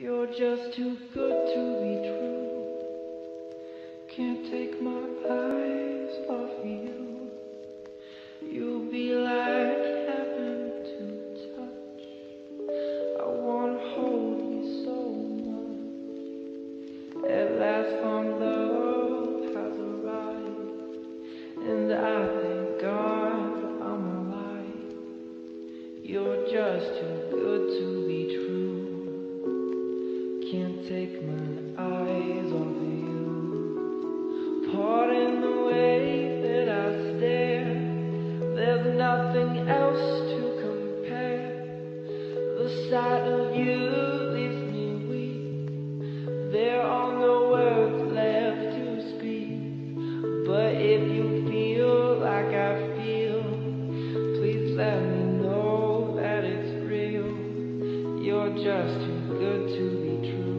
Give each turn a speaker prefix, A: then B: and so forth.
A: You're just too good to be true. Can't take my eyes off you. You'll be like heaven to touch. I wanna hold you so much. At last, found love has arrived, and I thank God I'm alive. You're just too good to be true take my eyes off you. Pardon the way that I stare. There's nothing else to compare. The sight of you leaves me weak. There are no words left to speak. But if you feel like I feel, please let me know that it's real. You're just too good to be true.